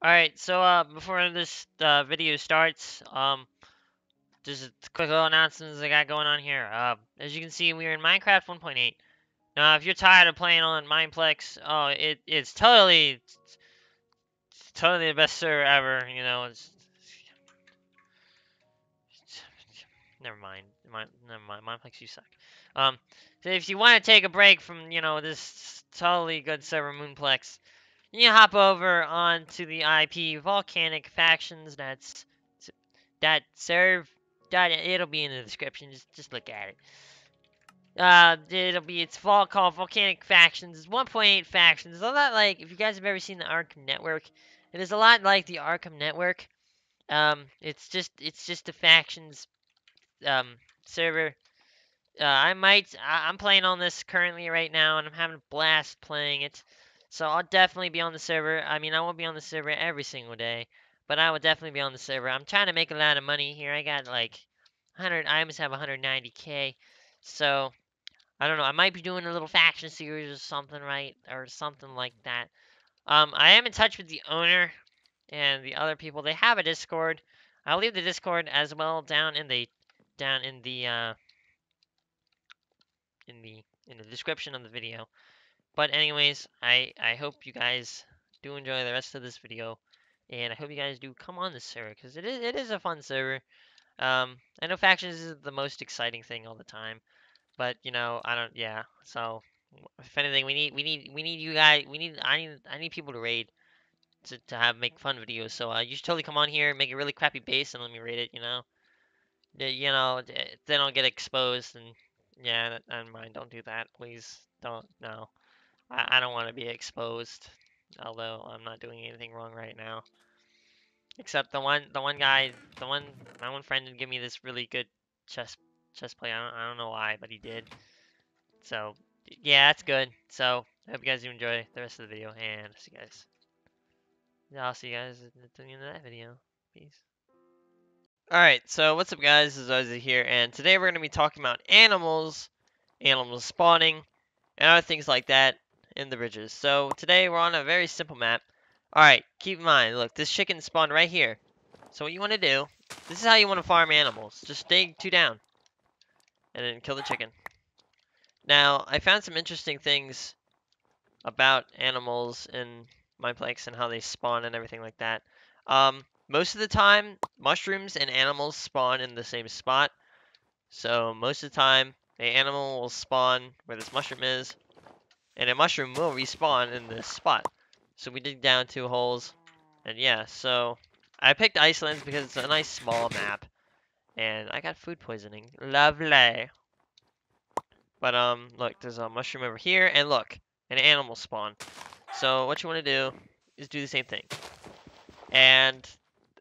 Alright, so uh, before this uh, video starts, um, just a quick little announcements I got going on here. Uh, as you can see, we're in Minecraft 1.8. Now, if you're tired of playing on Mineplex, oh, it it's totally, it's totally the best server ever. You know, it's, never mind, mind, never mind. Mineplex, you suck. Um, so if you want to take a break from you know this totally good server Moonplex, you hop over onto the IP Volcanic Factions. That's that serve. That it'll be in the description. Just just look at it. Uh, it'll be it's called Volcanic Factions. It's 1.8 factions. It's a lot like if you guys have ever seen the Arkham Network. It is a lot like the Arkham Network. Um, it's just it's just a factions um server. Uh, I might I, I'm playing on this currently right now, and I'm having a blast playing it. So I'll definitely be on the server. I mean, I won't be on the server every single day, but I will definitely be on the server. I'm trying to make a lot of money here. I got like 100. I almost have 190k. So I don't know. I might be doing a little faction series or something, right, or something like that. Um, I am in touch with the owner and the other people. They have a Discord. I'll leave the Discord as well down in the down in the uh, in the in the description of the video. But anyways, I, I hope you guys do enjoy the rest of this video. And I hope you guys do come on this server, because it is, it is a fun server. Um, I know factions is the most exciting thing all the time. But, you know, I don't, yeah. So, if anything, we need, we need, we need you guys, we need, I need, I need people to raid. To, to have, make fun videos. So, uh, you should totally come on here, make a really crappy base, and let me raid it, you know? You know, then I'll get exposed, and, yeah, never mind, don't do that, please. Don't, no. I, I don't want to be exposed, although I'm not doing anything wrong right now. Except the one, the one guy, the one, my one friend did give me this really good chess, chess play. I don't, I don't know why, but he did. So, yeah, that's good. So, I hope you guys do enjoy the rest of the video, and see you guys. I'll see you guys at the end of that video. Peace. Alright, so what's up guys, this is Ozzy here, and today we're going to be talking about animals, animals spawning, and other things like that in the bridges. So today we're on a very simple map. Alright, keep in mind, look, this chicken spawned right here. So what you want to do, this is how you want to farm animals. Just dig two down. And then kill the chicken. Now, I found some interesting things about animals in my Mineplex and how they spawn and everything like that. Um, most of the time, mushrooms and animals spawn in the same spot. So most of the time, an animal will spawn where this mushroom is, and a mushroom will respawn in this spot. So we dig down two holes, and yeah, so I picked Iceland because it's a nice small map, and I got food poisoning. Lovely. But um, look, there's a mushroom over here, and look, an animal spawn. So what you want to do is do the same thing. And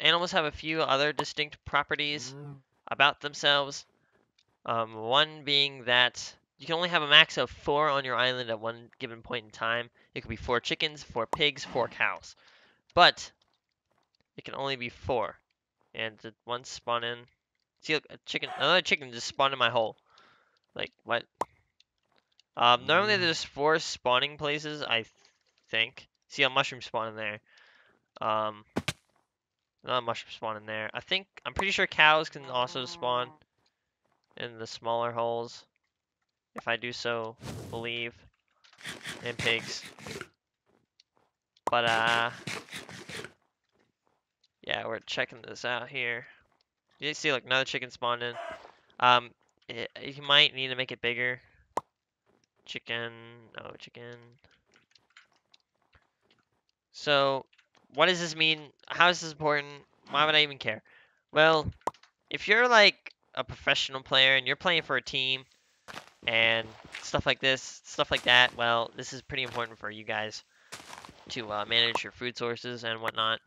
animals have a few other distinct properties about themselves. Um, one being that you can only have a max of four on your island at one given point in time. It could be four chickens, four pigs, four cows. But it can only be four. And one spawn in. See, look, a chicken, another chicken just spawned in my hole. Like, what? Um, normally mm. there's four spawning places, I think. See a mushroom spawn in there. Um, another mushroom spawn in there. I think, I'm pretty sure cows can also spawn in the smaller holes if I do so believe, in pigs. But, uh, yeah, we're checking this out here. You see, like, another chicken spawned in. Um, it, you might need to make it bigger. Chicken, no, chicken. So, what does this mean? How is this important? Why would I even care? Well, if you're, like, a professional player and you're playing for a team, and stuff like this, stuff like that. Well, this is pretty important for you guys to uh, manage your food sources and whatnot.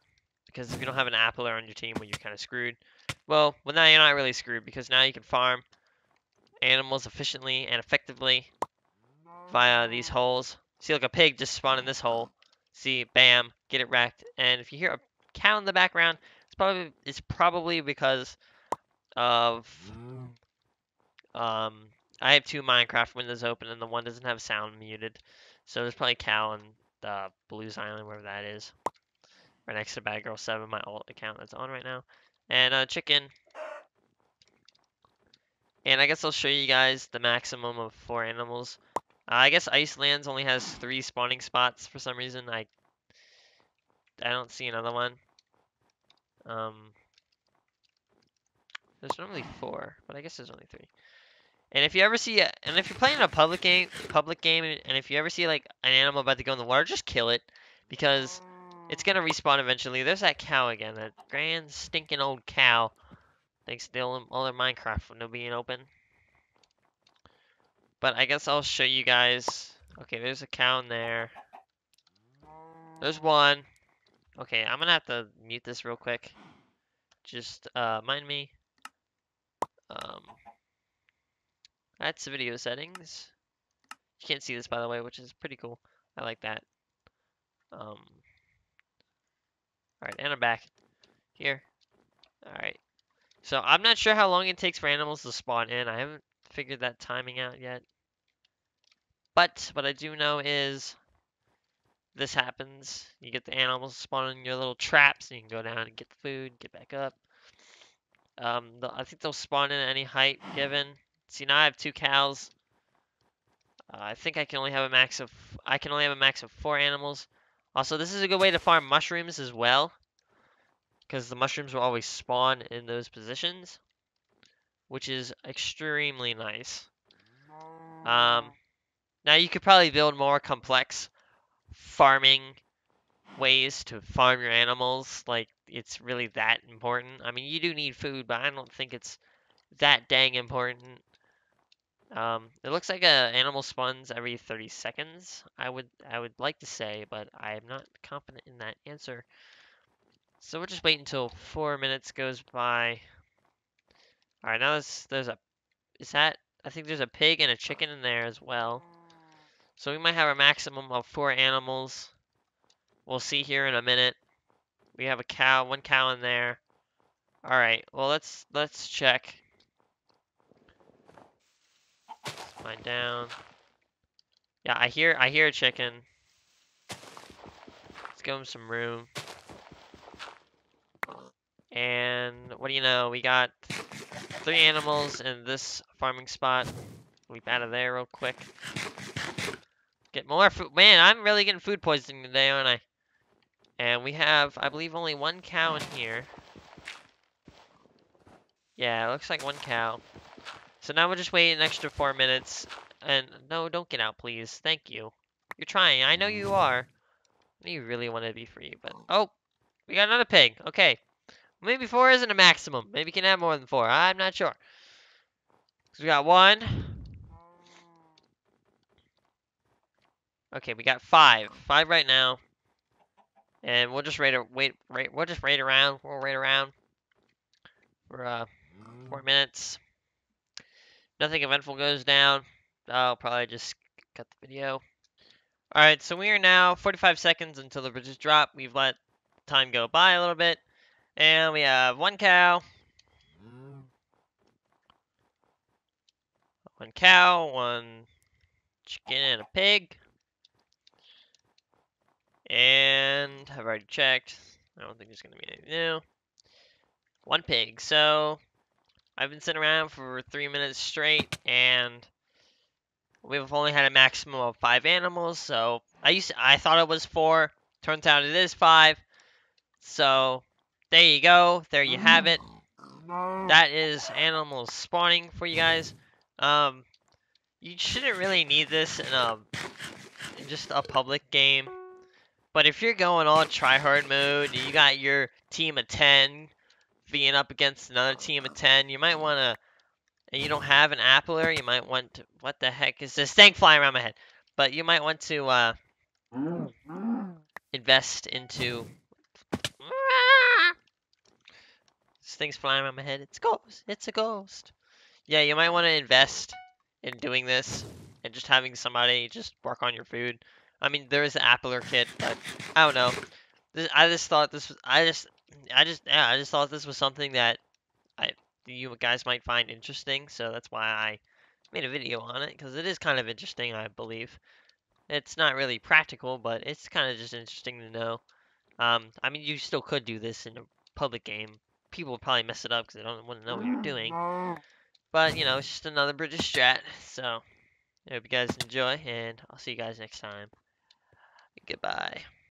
Because if you don't have an appler on your team, well, you're kind of screwed. Well, well, now you're not really screwed because now you can farm animals efficiently and effectively via these holes. See, like a pig just spawned in this hole. See, bam, get it wrecked. And if you hear a cow in the background, it's probably it's probably because of um I have two Minecraft windows open and the one doesn't have sound muted. So there's probably Cal and the Blues Island, wherever that is. right next to Bad Girl 7, my alt account that's on right now. And uh, chicken. And I guess I'll show you guys the maximum of four animals. Uh, I guess Icelands only has three spawning spots for some reason. I I don't see another one. Um, there's normally four, but I guess there's only three. And if you ever see, a, and if you're playing a public game, public game, and if you ever see like an animal about to go in the water, just kill it, because it's gonna respawn eventually. There's that cow again, that grand stinking old cow. Thanks to all, their Minecraft window being open. But I guess I'll show you guys. Okay, there's a cow in there. There's one. Okay, I'm gonna have to mute this real quick. Just uh, mind me. Um, that's the video settings. You can't see this by the way, which is pretty cool. I like that. Um, Alright, and I'm back. Here. Alright. So I'm not sure how long it takes for animals to spawn in. I haven't figured that timing out yet. But what I do know is this happens. You get the animals spawn in your little traps and you can go down and get the food, get back up. Um, I think they'll spawn in any height given. See, now I have two cows. Uh, I think I can only have a max of I can only have a max of four animals. Also, this is a good way to farm mushrooms as well. Because the mushrooms will always spawn in those positions. Which is extremely nice. Um, now you could probably build more complex farming ways to farm your animals. Like, it's really that important. I mean, you do need food, but I don't think it's that dang important. Um, it looks like a animal spawns every 30 seconds. I would I would like to say, but I am not confident in that answer. So we'll just wait until four minutes goes by. All right, now there's there's a is that I think there's a pig and a chicken in there as well. So we might have a maximum of four animals. We'll see here in a minute. We have a cow, one cow in there. All right, well let's let's check. Mine down. Yeah, I hear I hear a chicken. Let's give him some room. And what do you know? We got three animals in this farming spot. Leap out of there real quick. Get more food. Man, I'm really getting food poisoning today, aren't I? And we have, I believe, only one cow in here. Yeah, it looks like one cow. So now we'll just wait an extra four minutes. And no, don't get out, please. Thank you. You're trying. I know you are. You really want to be free, but... Oh! We got another pig. Okay. Maybe four isn't a maximum. Maybe we can have more than four. I'm not sure. So we got one. Okay, we got five. Five right now. And we'll just wait, we'll just wait around. We'll wait around for uh, four minutes nothing eventful goes down, I'll probably just cut the video. Alright, so we are now 45 seconds until the bridges drop. We've let time go by a little bit. And we have one cow. One cow, one chicken, and a pig. And I've already checked. I don't think there's going to be anything new. One pig. So I've been sitting around for three minutes straight, and we've only had a maximum of five animals. So I used to, I thought it was four. Turns out it is five. So there you go. There you have it. That is animals spawning for you guys. Um, you shouldn't really need this in a just a public game. But if you're going all try hard mode, you got your team of 10 being up against another team of 10, you might want to, and you don't have an appler, you might want to, what the heck is this thing flying around my head? But you might want to uh, invest into, this thing's flying around my head, it's a ghost, it's a ghost. Yeah, you might want to invest in doing this and just having somebody just work on your food. I mean, there is an appler kit, but I don't know. This, I just thought this was, I just, I just yeah, I just thought this was something that I you guys might find interesting, so that's why I made a video on it because it is kind of interesting, I believe. It's not really practical, but it's kind of just interesting to know Um, I mean, you still could do this in a public game. People would probably mess it up because they don't want to know what you're doing. But, you know, it's just another Bridges strat. So, I hope you guys enjoy, and I'll see you guys next time. Goodbye.